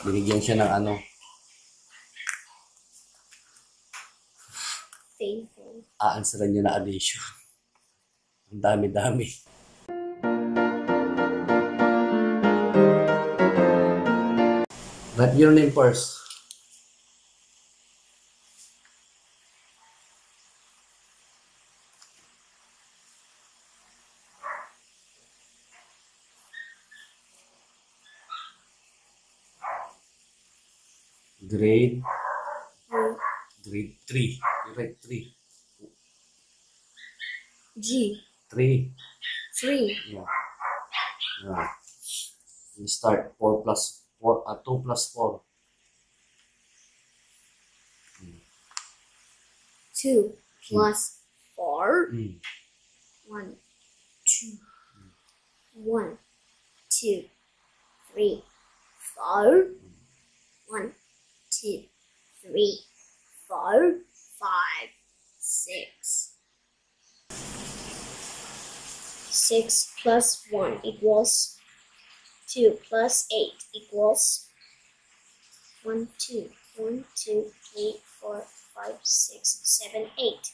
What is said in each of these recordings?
Binigyan siya ng ano, Faithful. aansaran niya na addition. Ang dami-dami. Write your name first. Grade, U. grade 3. You write 3. G. 3. Three. Yeah. Yeah. We start 4 plus 4, uh, 2 plus 4. Two plus four. Mm. One, two, one, two, three, four. One, two, three, four, five, six. Six plus one equals two plus eight equals one, two, one, two, three, four, five, six, seven, eight.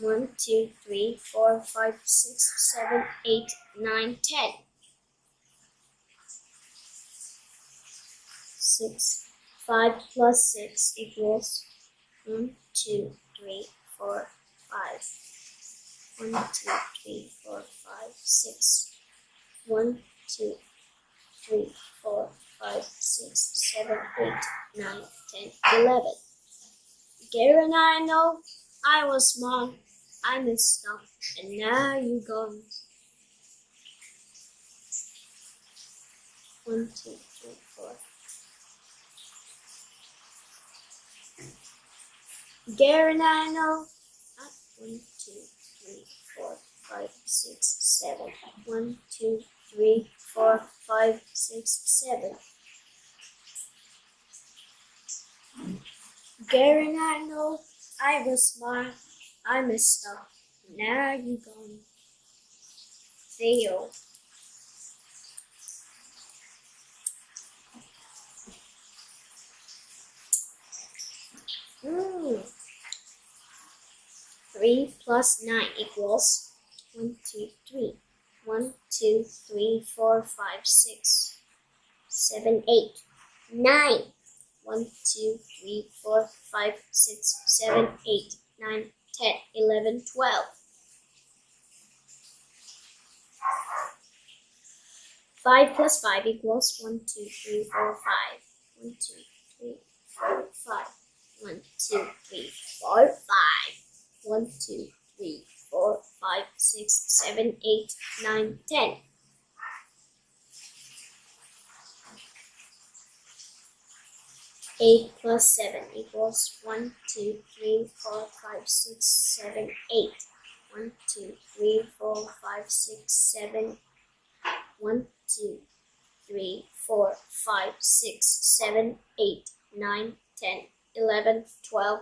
One, two, three, four, five, six, seven, eight, nine, ten. Six. Five plus six equals one, two, three, four, five. One, two, three, four, five, six. One, two, three, four, five, six, seven, eight, nine, ten, eleven. Gary and I know I was small. I messed up, and now you're gone. One, two, three, four. Ah, One, two, three, four, five, six, seven. One, two, three, four, five, six, seven. Know I was smart. I messed up. Now you gone. Fail. Hmm. Three plus nine equals one, two, three. One, two, three, four, five, 6, 7, 8, 9, 10, 11, 12. six, seven, eight, nine. One, two, three, four, five, six, seven, eight, nine, ten, eleven, twelve. Five plus five 5 equals one, two, three, four, five. One, two, three, four, five. One, two, three, four, five. One, two, three, four, five, six, seven, eight, nine, ten. Eight plus seven equals one, two, three, four, five, six, seven, eight. One, two, three, four, five, six, seven. One, two, three, four, five, six, seven, eight, nine, ten, eleven, twelve,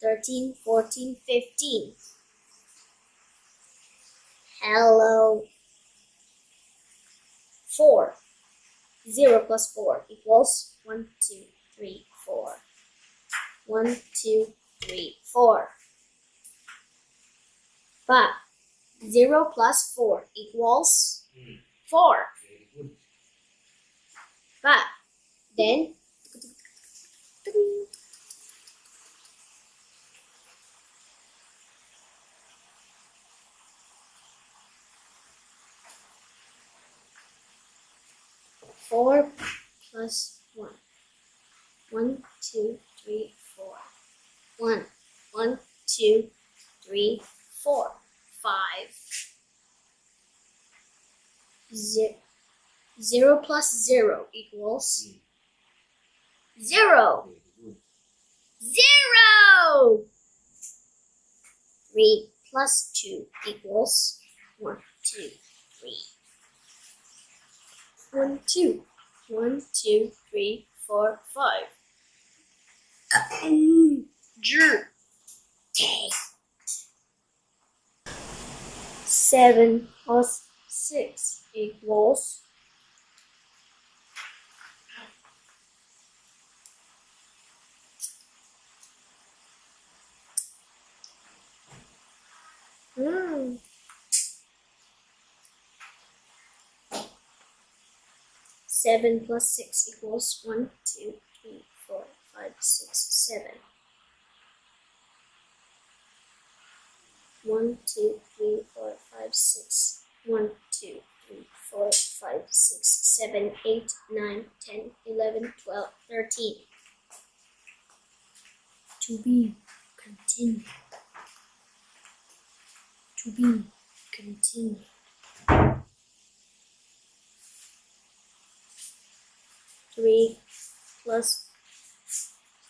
thirteen, fourteen, fifteen. Hello. Four. Zero plus four equals one, two, three, four. One, two, three, four. 5. zero plus four equals hmm. four. Very good. But then four plus one. One, two, three, four. One, one, two, three, four. Five. Zero. Zero plus zero equals zero. Zero. Three plus two equals one, two, three. One, two. One, two, three, four, five. Seven plus six equals Mm. Seven plus six equals one, two, three, four, five, six, seven. One, two, three, four, five, six. One, two, three, four, five, six, seven, eight, nine, ten, eleven, twelve, thirteen. To be continued. To be continued. Three plus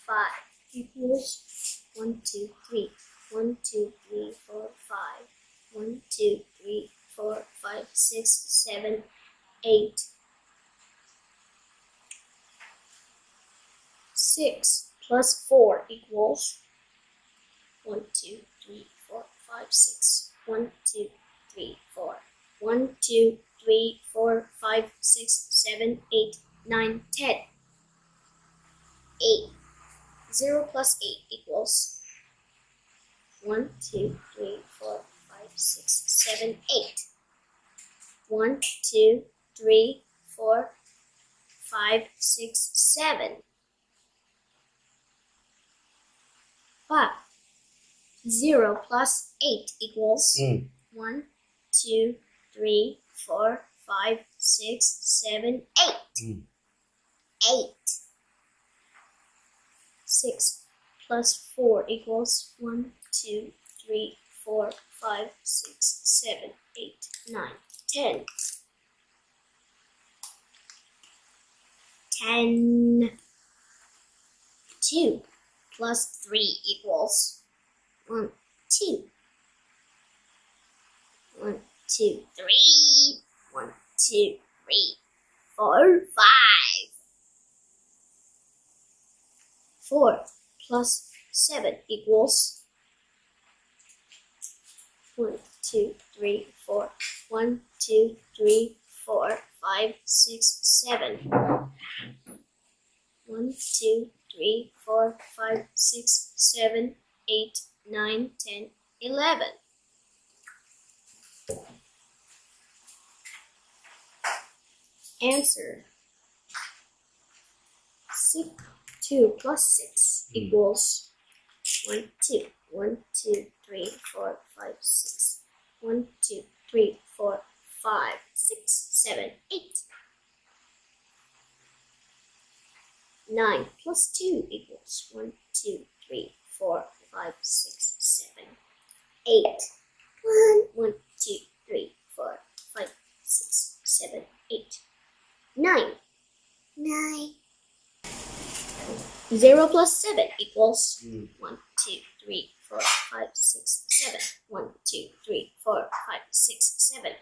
five equals one, two, three. One, two, three, four, five. One, two, three, four, five, six, seven, eight. Six plus four equals one, two, three, four, five, six. One, two, three, four. One, two, three, four, five, six, seven, eight, nine, ten. Eight. Zero plus eight equals one, two, three, four, five, six, seven, eight. One, two, three, four, five, six, seven. But zero plus eight equals Mm. one, two, three, four, five, six, seven, eight. Mm. Eight. Six plus four equals one, two, three, four, five, six, seven, eight, nine, ten. Ten. Two plus three equals one, two. One, two, three. One, two, three, four, five. Four plus seven equals one, two, three, four. One, two, three, four, five, six, seven. One, two, three, four, five, six, seven, eight, nine, ten, eleven. Answer. Six, two plus six Mm. equals one, two. One, two, three, four, five, six. One, two, three, four, five, six, seven, eight. Nine plus two equals one, two, three, four, five, six, seven, eight. One, one, two, three, four, five, six, seven, eight. Nine. Nine. Zero plus seven equals Mm. one, two, three, four, five, six, seven. One, two, three, four, five, six, seven.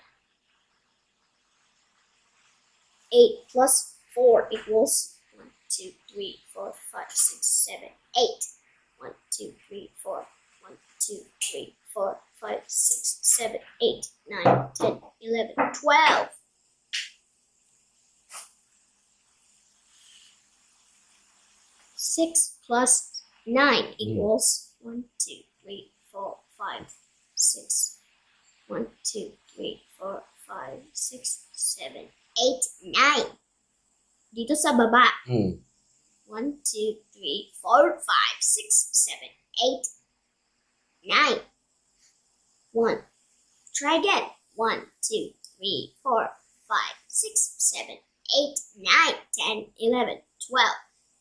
Eight plus four equals one, two, three, four, five, six, seven, eight. One, two, three, four. One, two, three, four, five, six, seven, eight, nine, ten, eleven, twelve. Six plus nine equals one, two, three, four, five, six. One, two, three, four, five, six, seven, eight, nine. Dito sa baba. Mm. One, two, three, four, five, six, seven, eight, nine. One. Try again. One, two, three, four, five, six, seven, eight, nine, ten, eleven,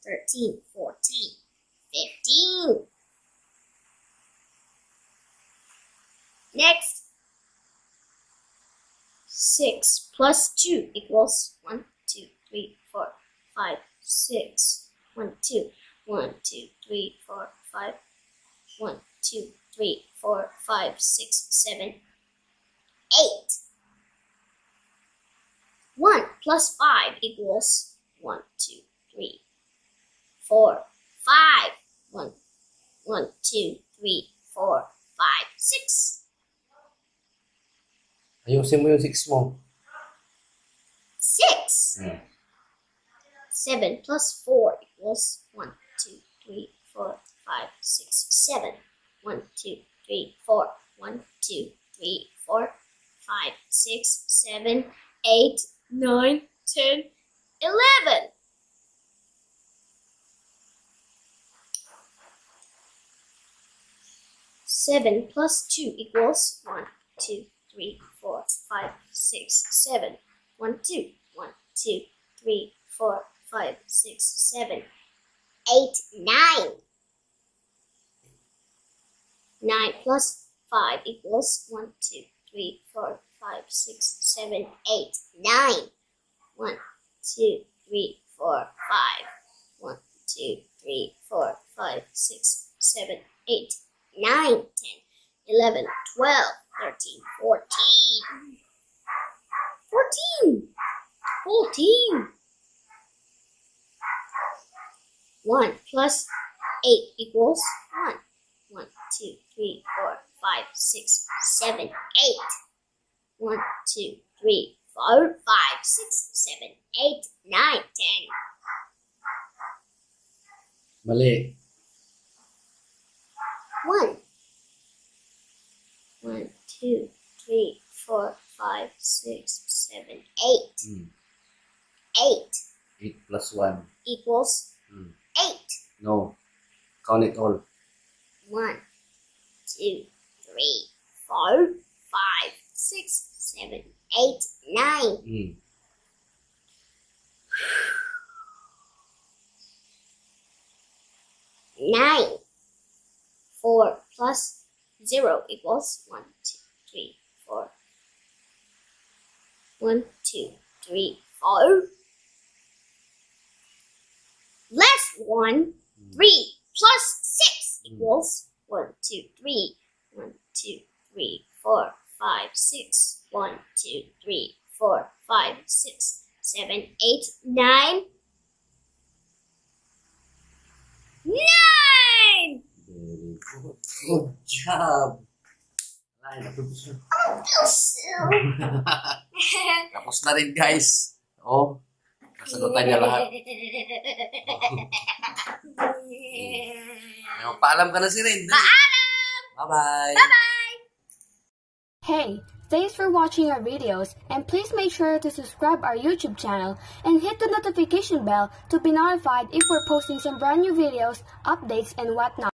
twelve, thirteen, fourteen, fifteen. Next. Six plus two equals one, two, three, four, five, six. One, 2, 1, 2, 3, 4, two, one, two, three, four, five. 1, 2, 3, 4, 5, 6, 7, 8. 1 plus 5 One, two, three, four, five, six, seven, eight. One plus five equals one, two, three, four, five. One, one, two, three, four, five, six. Ayusin mo yung 6 mo. Six. Seven plus four equals one, two, three, four, five, six, seven. One, two, three, four. One, two, three, four, five, six, seven, eight, nine, ten, 11. Seven plus two equals one, two, three, four, five, six, seven. One, two, one, two, three, four, five, six, seven, eight, nine. 9 Nine plus five equals one, two, three, four, five, six, seven, eight, nine. One, two, three, four, five. One, two, three, four, five, six, seven, eight, nine, ten, eleven, twelve, thirteen, fourteen. Fourteen. Fourteen. One plus eight equals one. One, two, three, four, five, six, seven, eight. One, two, three, four, five, six, seven, eight, nine, ten. Mali. One. One, two, three, four, five, six, seven, eight. Hmm. Eight 8 plus 1. equals Hmm. eight. No. Count it all. One, two, three, four, five, six, seven, eight, nine. Hmm. Nine. Four plus zero equals one, two, three, four. One, two, three, four. Last one. Hmm. Three plus six hmm. equals one, two, three. One, two, three, four, five, six. One, two, three, four, five, six, seven, eight, nine. Nine! Very good. Good job. Ay, natapos na. Tapos na rin, guys. Oh, nasagutan niya lahat. Ay, Paalam ka na si Ren. Bye-bye. Hey, thanks for watching our videos and please make sure to subscribe our YouTube channel and hit the notification bell to be notified if we're posting some brand new videos, updates and whatnot.